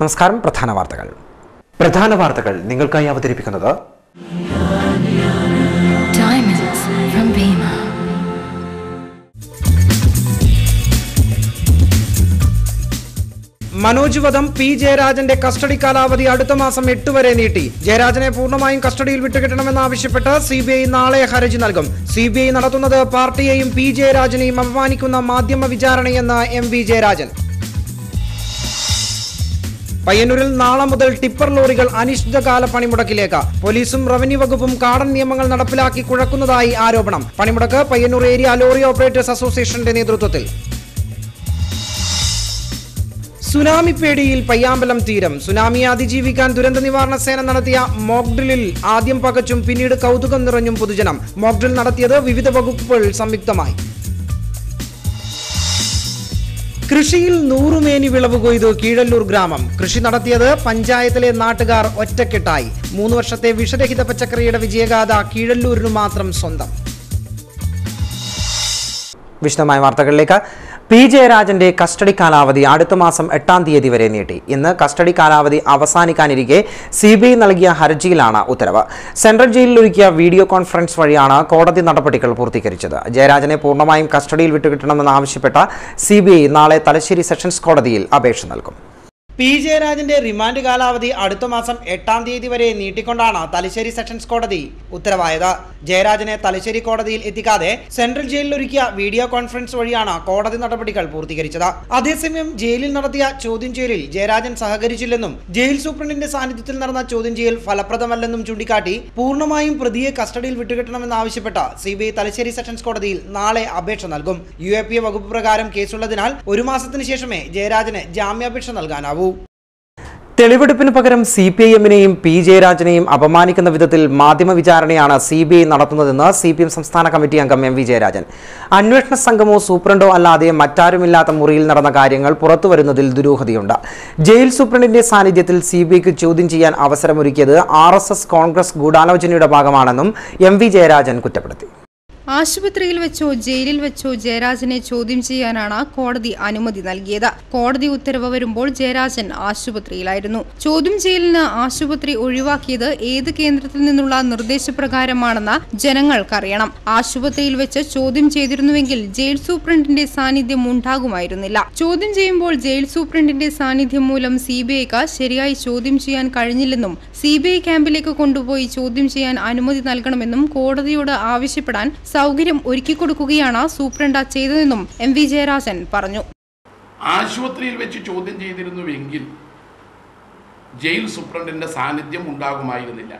നമസ്കാരം. പ്രധാന വാർത്തകൾ. പ്രധാന വാർത്തകൾ നിങ്ങൾക്കായി അവതരിപ്പിക്കുന്നത് മനോജ് വധം പി ജയരാജന്റെ കസ്റ്റഡി കാലാവധി അടുത്ത മാസം എട്ട് വരെ നീട്ടി. ജയരാജനെ പൂർണമായും കസ്റ്റഡിയിൽ വിട്ടുകിട്ടണമെന്നാവശ്യപ്പെട്ട് സി ബി ഐ നാളെ ഹർജി നൽകും. സിബിഐ നടത്തുന്നത് പാർട്ടിയെയും പി ജയരാജനെയും അപമാനിക്കുന്ന മാധ്യമ വിചാരണയെന്ന് എം വി ജയരാജൻ. പയ്യന്നൂരിൽ നാളെ മുതൽ ടിപ്പർ ലോറികൾ അനിശ്ചിതകാല പണിമുടക്കിലേക്ക്. പോലീസും റവന്യൂ വകുപ്പും കാടൻ നിയമങ്ങൾ നടപ്പിലാക്കി കുഴക്കുന്നതായി ആരോപണം. പണിമുടക്ക് പയ്യന്നൂർ ഏരിയ ലോറി ഓപ്പറേറ്റേഴ്സ് അസോസിയേഷന്റെ നേതൃത്വത്തിൽ. സുനാമി പേടിയിൽ പയ്യാമ്പലം തീരം. സുനാമിയെ അതിജീവിക്കാൻ ദുരന്ത നിവാരണ സേന നടത്തിയ മോക്ഡ്രിലിൽ ആദ്യം പകച്ചും പിന്നീട് കൗതുകം നിറഞ്ഞും പൊതുജനം. മോക്ഡ്രിൽ നടത്തിയത് വിവിധ വകുപ്പുകൾ സംയുക്തമായി. കൃഷിയിൽ നൂറുമേനി വിളവ് കൊയ്തു കീഴല്ലൂർ ഗ്രാമം. കൃഷി നടത്തിയത് പഞ്ചായത്തിലെ നാട്ടുകാർ ഒറ്റക്കെട്ടായി. മൂന്ന് വർഷത്തെ വിഷരഹിത പച്ചക്കറിയുടെ വിജയഗാഥ കീഴല്ലൂരിനു മാത്രം സ്വന്തം. വിശദമായ വാർത്തകളിലേക്ക് പി. ജയരാജന്റെ കസ്റ്റഡി കാലാവധി അടുത്ത മാസം എട്ടാം തീയതി വരെ നീട്ടി. ഇന്ന് കസ്റ്റഡി കാലാവധി അവസാനിക്കാനിരിക്കെ സി ബി ഐ നൽകിയ ഹർജിയിലാണ് ഉത്തരവ്. സെൻട്രൽ ജയിലിൽ ഒരുക്കിയ വീഡിയോ കോൺഫറൻസ് വഴിയാണ് കോടതി നടപടികൾ പൂർത്തീകരിച്ചത്. ജയരാജനെ പൂർണമായും കസ്റ്റഡിയിൽ വിട്ടുകിട്ടണമെന്നാവശ്യപ്പെട്ട സി ബി ഐ നാളെ തലശ്ശേരി സെഷൻസ് കോടതിയിൽ അപേക്ഷ നൽകും. പി ജയരാജന്റെ റിമാൻഡ് കാലാവധി അടുത്ത മാസം എട്ടാം തീയതി വരെ നീട്ടിക്കൊണ്ടാണ് തലശ്ശേരി സെഷൻസ് കോടതി ഉത്തരവായത്. ജയരാജനെ തലശ്ശേരി കോടതിയിൽ എത്തിക്കാതെ സെൻട്രൽ ജയിലിൽ ഒരുക്കിയ വീഡിയോ കോൺഫറൻസ് വഴിയാണ് കോടതി നടപടികൾ പൂർത്തീകരിച്ചത്. അതേസമയം ജയിലിൽ നടത്തിയ ചോദ്യം ചെയ്യലിൽ ജയരാജൻ സഹകരിച്ചില്ലെന്നും ജയിൽ സൂപ്രണ്ടിന്റെ സാന്നിധ്യത്തിൽ നടന്ന ചോദ്യം ചെയ്യൽ ഫലപ്രദമല്ലെന്നും ചൂണ്ടിക്കാട്ടി പൂർണമായും പ്രതിയെ കസ്റ്റഡിയിൽ വിട്ടുകിട്ടണമെന്നാവശ്യപ്പെട്ട് C B I Thalassery sessions കോടതിയിൽ നാളെ അപേക്ഷ നൽകും. യു എ പി വകുപ്പ് പ്രകാരം കേസുള്ളതിനാൽ ഒരു മാസത്തിന് ശേഷമേ ജയരാജന് ജാമ്യാപേക്ഷ നൽകാനാവൂ. തെളിവെടുപ്പിന് പകരം സി പി ഐ എമ്മിനെയും പി ജയരാജനെയും അപമാനിക്കുന്ന വിധത്തിൽ മാധ്യമ വിചാരണയാണ് സി ബി ഐ നടത്തുന്നതെന്ന് സി പി എം സംസ്ഥാന കമ്മിറ്റി അംഗം എം വി ജയരാജൻ. അന്വേഷണ സംഘമോ സൂപ്രണ്ടോ അല്ലാതെ മറ്റാരുമില്ലാത്ത മുറിയിൽ നടന്ന കാര്യങ്ങൾ പുറത്തുവരുന്നതിൽ ദുരൂഹതയുണ്ട്. ജയിൽ സൂപ്രണ്ടിന്റെ സാന്നിധ്യത്തിൽ സി ബി ഐക്ക് ചോദ്യം ചെയ്യാൻ അവസരമൊരുക്കിയത് ആർ എസ് എസ് കോൺഗ്രസ് ഗൂഢാലോചനയുടെ ഭാഗമാണെന്നും എം വി ജയരാജൻ കുറ്റപ്പെടുത്തി. ആശുപത്രിയിൽ വെച്ചോ ജയിലിൽ വെച്ചോ ജയരാജനെ ചോദ്യം ചെയ്യാനാണ് കോടതി അനുമതി നൽകിയത്. കോടതി ഉത്തരവ് വരുമ്പോൾ ജയരാജൻ ആശുപത്രിയിലായിരുന്നു. ചോദ്യം ചെയ്യലിന് ആശുപത്രി ഒഴിവാക്കിയത് ഏത് കേന്ദ്രത്തിൽ നിന്നുള്ള നിർദ്ദേശപ്രകാരമാണെന്ന് ജനങ്ങൾക്കറിയണം. ആശുപത്രിയിൽ വെച്ച് ചോദ്യം ചെയ്തിരുന്നുവെങ്കിൽ ജയിൽ സൂപ്രണ്ടിന്റെ സാന്നിധ്യം ഉണ്ടാകുമായിരുന്നില്ല. ചോദ്യം ചെയ്യുമ്പോൾ ജയിൽ സൂപ്രണ്ടിന്റെ സാന്നിധ്യം മൂലം സി ബി ഐക്ക് ശരിയായി ചോദ്യം ചെയ്യാൻ കഴിഞ്ഞില്ലെന്നും സി ബി ഐ ക്യാമ്പിലേക്ക് കൊണ്ടുപോയി ചോദ്യം ചെയ്യാൻ അനുമതി നൽകണമെന്നും കോടതിയോട് ആവശ്യപ്പെടാൻ സൗകര്യം ഒരുക്കിക്കൊടുക്കുകയാണ് സൂപ്രണ്ട ചെയ്തതെന്നും എം വി ജയരാജൻ പറഞ്ഞു. ആശുപത്രിയിൽ വെച്ച് ചോദ്യം ചെയ്തിരുന്നുവെങ്കിൽ ജയിൽ സൂപ്രണ്ടിന്റെ സാന്നിധ്യം ഉണ്ടാകുമായിരുന്നില്ല.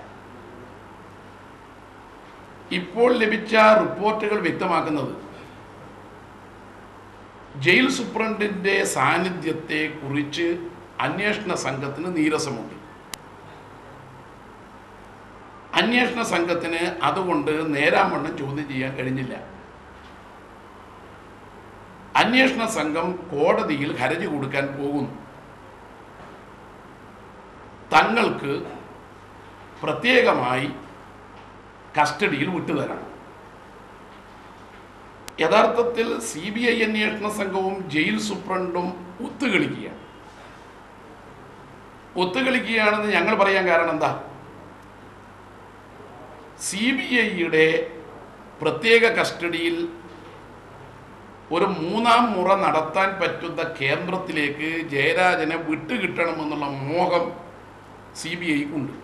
ഇപ്പോൾ ലഭിച്ച റിപ്പോർട്ടുകൾ വ്യക്തമാക്കുന്നത് ജയിൽ സൂപ്രണ്ടിന്റെ സാന്നിധ്യത്തെ കുറിച്ച് അന്വേഷണ സംഘത്തിന് നീരസമുണ്ട്. അന്വേഷണ സംഘത്തിന് അതുകൊണ്ട് നേരാവണ്ണം ചോദ്യം ചെയ്യാൻ കഴിഞ്ഞില്ല. അന്വേഷണ സംഘം കോടതിയിൽ ഹരജി കൊടുക്കാൻ പോകുന്നു. തങ്ങൾക്ക് പ്രത്യേകമായി കസ്റ്റഡിയിൽ വിട്ടുതരണം. യഥാർത്ഥത്തിൽ സി ബി ഐ അന്വേഷണ സംഘവും ജയിൽ സൂപ്രണ്ടും ഒത്തുകളിക്കുകയാണ്. ഒത്തുകളിക്കുകയാണെന്ന് ഞങ്ങൾ പറയാൻ കാരണം എന്താ? സി ബി ഐയുടെ പ്രത്യേക കസ്റ്റഡിയിൽ ഒരു മൂന്നാം മുറ നടത്താൻ പറ്റുന്ന കേന്ദ്രത്തിലേക്ക് ജയരാജനെ വിട്ടുകിട്ടണമെന്നുള്ള മോഹം സി ബി ഐക്കുണ്ട്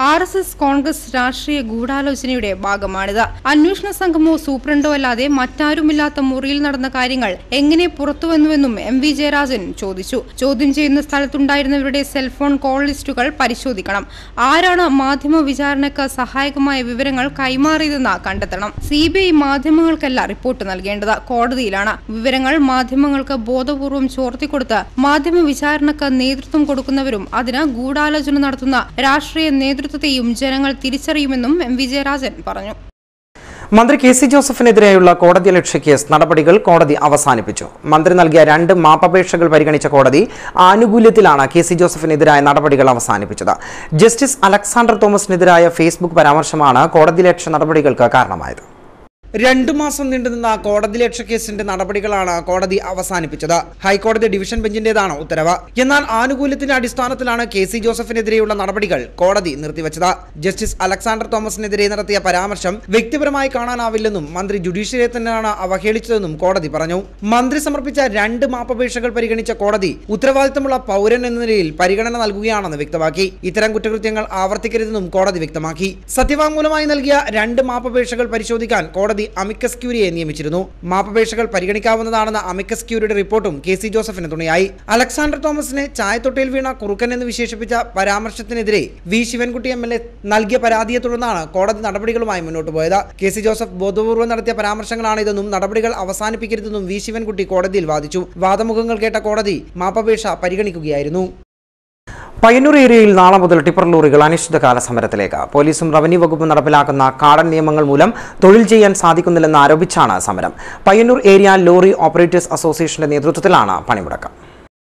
ആർ എസ് എസ് കോൺഗ്രസ് രാഷ്ട്രീയ ഗൂഢാലോചനയുടെ ഭാഗമാണിത്. അന്വേഷണ സംഘമോ സൂപ്രണ്ടോ അല്ലാതെ മറ്റാരുമില്ലാത്ത മുറിയിൽ നടന്ന കാര്യങ്ങൾ എങ്ങനെ പുറത്തുവന്നുവെന്നും എം വി ജയരാജൻ ചോദിച്ചു. ചോദ്യം ചെയ്യുന്ന സ്ഥലത്തുണ്ടായിരുന്നവരുടെ സെൽഫോൺ കോൾ ലിസ്റ്റുകൾ പരിശോധിക്കണം. ആരാണ് മാധ്യമ വിചാരണയ്ക്ക് സഹായകമായ വിവരങ്ങൾ കൈമാറിയതെന്ന് കണ്ടെത്തണം. സി ബി ഐ മാധ്യമങ്ങൾക്കല്ല റിപ്പോർട്ട് നൽകേണ്ടത്. കോടതിയിലാണ്. വിവരങ്ങൾ മാധ്യമങ്ങൾക്ക് ബോധപൂർവം ചോർത്തിക്കൊടുത്ത് മാധ്യമ വിചാരണക്ക് നേതൃത്വം കൊടുക്കുന്നവരും അതിന് ഗൂഢാലോചന നടത്തുന്ന രാഷ്ട്രീയ നേതൃത്വത്തെയും ജനങ്ങൾ തിരിച്ചറിയുമെന്നും എം വി ജയരാജൻ പറഞ്ഞു. മന്ത്രി കെ സി ജോസഫിനെതിരെയുള്ള കോടതിയലക്ഷ്യ കേസ് നടപടികൾ കോടതി അവസാനിപ്പിച്ചു. മന്ത്രി നൽകിയ രണ്ട് മാപ്പപേക്ഷകൾ പരിഗണിച്ച കോടതി ആനുകൂല്യത്തിലാണ് കെ സി ജോസഫിനെതിരായ നടപടികൾ അവസാനിപ്പിച്ചത്. ജസ്റ്റിസ് അലക്സാണ്ടർ തോമസിനെതിരായ ഫേസ്ബുക്ക് പരാമർശമാണ് കോടതിയലക്ഷ്യ നടപടികൾക്ക് കാരണമായത്. രണ്ടു മാസം നീണ്ടുനിന്ന കോടതി ലക്ഷ്യക്കേസിന്റെ നടപടികളാണ് കോടതി അവസാനിപ്പിച്ചത്. ഹൈക്കോടതി ഡിവിഷൻ ബെഞ്ചിന്റേതാണ് ഉത്തരവ്. എന്നാൽ ആനുകൂല്യത്തിന്റെ അടിസ്ഥാനത്തിലാണ് കെ സി ജോസഫിനെതിരെയുള്ള നടപടികൾ കോടതി നിർത്തിവച്ചത്. ജസ്റ്റിസ് അലക്സാണ്ടർ തോമസിനെതിരെ നടത്തിയ പരാമർശം വ്യക്തിപരമായി കാണാനാവില്ലെന്നും മന്ത്രി ജുഡീഷ്യറിയെ തന്നെയാണ് അവഹേളിച്ചതെന്നും കോടതി പറഞ്ഞു. മന്ത്രി സമർപ്പിച്ച രണ്ട് മാപ്പപേക്ഷകൾ പരിഗണിച്ച കോടതി ഉത്തരവാദിത്തമുള്ള പൗരൻ എന്ന നിലയിൽ പരിഗണന നൽകുകയാണെന്ന് വ്യക്തമാക്കി. ഇത്തരം കുറ്റകൃത്യങ്ങൾ ആവർത്തിക്കരുതെന്നും കോടതി വ്യക്തമാക്കി. സത്യവാങ്മൂലമായി നൽകിയ രണ്ട് മാപ്പപേക്ഷകൾ പരിശോധിക്കാൻ കോടതി അമിക്കസ് ക്യൂരിയെ നിയമിച്ചിരുന്നു. മാപ്പപേക്ഷകൾ പരിഗണിക്കാവുന്നതാണെന്ന അമിക്കസ് ക്യൂരിയുടെ റിപ്പോർട്ടും കെ സി ജോസഫിന് തുണയായി. അലക്സാണ്ടർ തോമസിനെ ചായത്തൊട്ടിയിൽ വീണ കുറുക്കൻ എന്ന് വിശേഷിപ്പിച്ച പരാമർശത്തിനെതിരെ V Sivankutty M L A നൽകിയ പരാതിയെ തുടർന്നാണ് കോടതി നടപടികളുമായി മുന്നോട്ട് പോയത്. കെ സി ജോസഫ് ബോധപൂർവം നടത്തിയ പരാമർശങ്ങളാണ് ഇതെന്നും നടപടികൾ അവസാനിപ്പിക്കരുതെന്നും വി ശിവൻകുട്ടി കോടതിയിൽ വാദിച്ചു. വാദമുഖങ്ങൾ കേട്ട കോടതി മാപ്പപേക്ഷ പരിഗണിക്കുകയായിരുന്നു. പയ്യന്നൂർ ഏരിയയിൽ നാളെ മുതൽ ടിപ്പർ ലോറികൾ അനിശ്ചിതകാല സമരത്തിലേക്ക്. പോലീസും റവന്യൂ വകുപ്പും നടപ്പിലാക്കുന്ന കാടൻ നിയമങ്ങൾ മൂലം തൊഴിൽ ചെയ്യാൻ സാധിക്കുന്നില്ലെന്ന് ആരോപിച്ചാണ് സമരം. പയ്യന്നൂർ ഏരിയ ലോറി ഓപ്പറേറ്റേഴ്സ് അസോസിയേഷന്റെ നേതൃത്വത്തിലാണ് പണിമുടക്കം.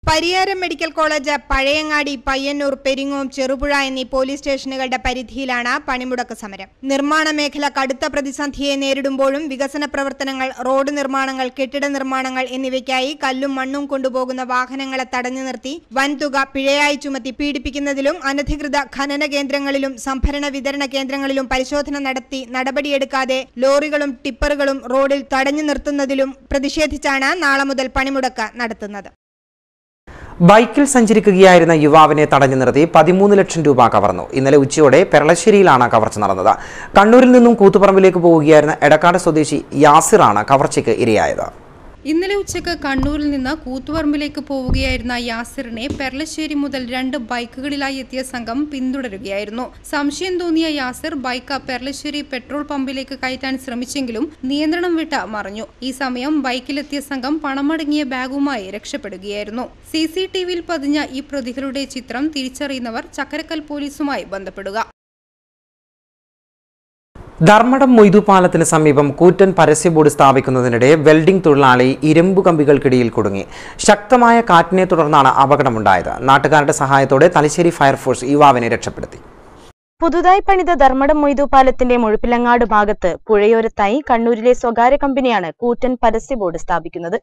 പരിയാരം മെഡിക്കൽ കോളേജ് പഴയങ്ങാടി പയ്യന്നൂർ പെരിങ്ങോം ചെറുപുഴ എന്നീ പോലീസ് സ്റ്റേഷനുകളുടെ പരിധിയിലാണ് പണിമുടക്ക് സമരം. നിർമ്മാണ മേഖല കടുത്ത പ്രതിസന്ധിയെ നേരിടുമ്പോഴും വികസന പ്രവർത്തനങ്ങൾ റോഡ് നിർമ്മാണങ്ങൾ കെട്ടിട നിർമ്മാണങ്ങൾ എന്നിവയ്ക്കായി കല്ലും മണ്ണും കൊണ്ടുപോകുന്ന വാഹനങ്ങളെ തടഞ്ഞു നിർത്തി വൻതുക പിഴയായി ചുമത്തി പീഡിപ്പിക്കുന്നതിലും അനധികൃത ഖനന കേന്ദ്രങ്ങളിലും സംഭരണ വിതരണ കേന്ദ്രങ്ങളിലും പരിശോധന നടത്തി നടപടിയെടുക്കാതെ ലോറികളും ടിപ്പറുകളും റോഡിൽ തടഞ്ഞു നിർത്തുന്നതിലും പ്രതിഷേധിച്ചാണ് നാളെ മുതൽ പണിമുടക്ക് നടത്തുന്നത്. ബൈക്കിൽ സഞ്ചരിക്കുകയായിരുന്ന യുവാവിനെ തടഞ്ഞു നിർത്തി പതിമൂന്ന് ലക്ഷം രൂപ കവർന്നു. ഇന്നലെ ഉച്ചയോടെ പെരളശ്ശേരിയിലാണ് കവർച്ച നടന്നത്. കണ്ണൂരിൽ നിന്നും കൂത്തുപറമ്പിലേക്ക് പോവുകയായിരുന്ന എടക്കാട് സ്വദേശി യാസിറാണ് കവർച്ചയ്ക്ക് ഇരയായത്. ഇന്നലെ ഉച്ചയ്ക്ക് കണ്ണൂരിൽ നിന്ന് കൂത്തുപറമ്പിലേക്ക് പോവുകയായിരുന്ന യാസിറിനെ പെർലശ്ശേരി മുതൽ രണ്ട് ബൈക്കുകളിലായി എത്തിയ സംഘം പിന്തുടരുകയായിരുന്നു. സംശയം തോന്നിയ യാസിർ ബൈക്ക് പെർലശ്ശേരി പെട്രോൾ പമ്പിലേക്ക് കയറ്റാൻ ശ്രമിച്ചെങ്കിലും നിയന്ത്രണം വിട്ട മറിഞ്ഞു. ഈ സമയം ബൈക്കിലെത്തിയ സംഘം പണമടങ്ങിയ ബാഗുമായി രക്ഷപ്പെടുകയായിരുന്നു. സി പതിഞ്ഞ ഈ പ്രതികളുടെ ചിത്രം തിരിച്ചറിയുന്നവർ ചക്കരക്കൽ പോലീസുമായി ബന്ധപ്പെടുക. ധർമ്മടം മൊയ്തു പാലത്തിന് സമീപം കൂറ്റൻ പരസ്യ ബോർഡ് സ്ഥാപിക്കുന്നതിനിടെ വെൽഡിംഗ് തൊഴിലാളി ഇരുമ്പു കമ്പികൾക്കിടയിൽ കുടുങ്ങി. ശക്തമായ കാറ്റിനെ തുടർന്നാണ് അപകടമുണ്ടായത്. നാട്ടുകാരുടെ സഹായത്തോടെ തലശ്ശേരി ഫയർഫോഴ്സ് യുവാവിനെ രക്ഷപ്പെടുത്തി. പുതുതായി പണിത ധർമ്മടം മൊയ്തു പാലത്തിന്റെ മുഴുപ്പിലങ്ങാട് ഭാഗത്ത് പുഴയോരത്തായി കണ്ണൂരിലെ സ്വകാര്യ കമ്പനിയാണ് കൂറ്റൻ പരസ്യ ബോർഡ് സ്ഥാപിക്കുന്നത്.